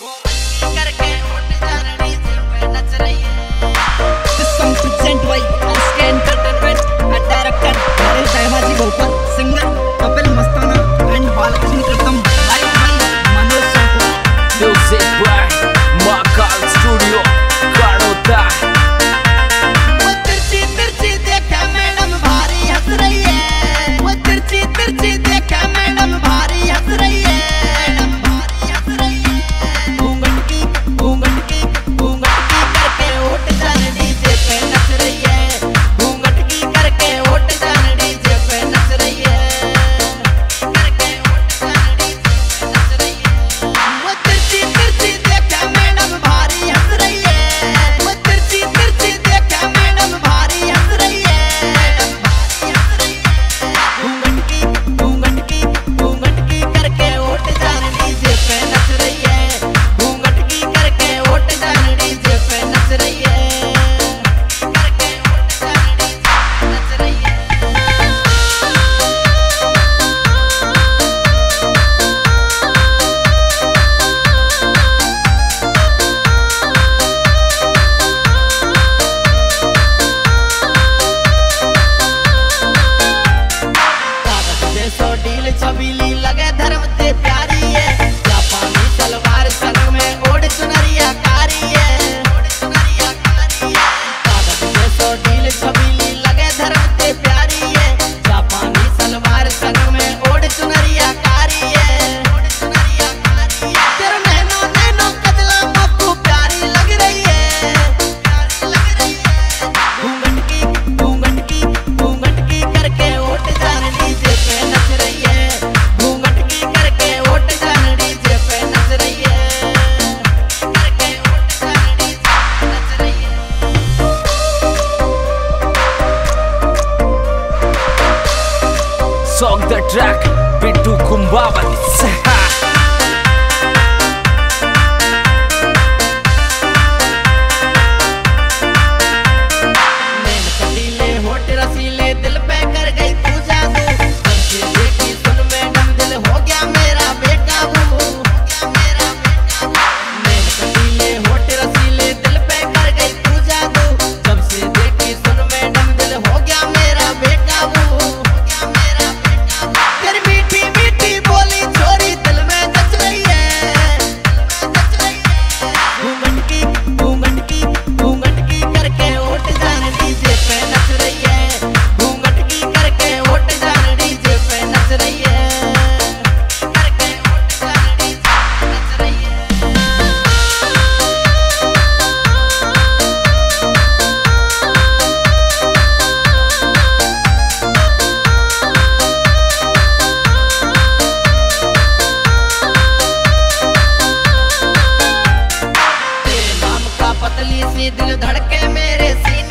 Whoa. 봐 ऐसी दिल धड़के मेरे सीने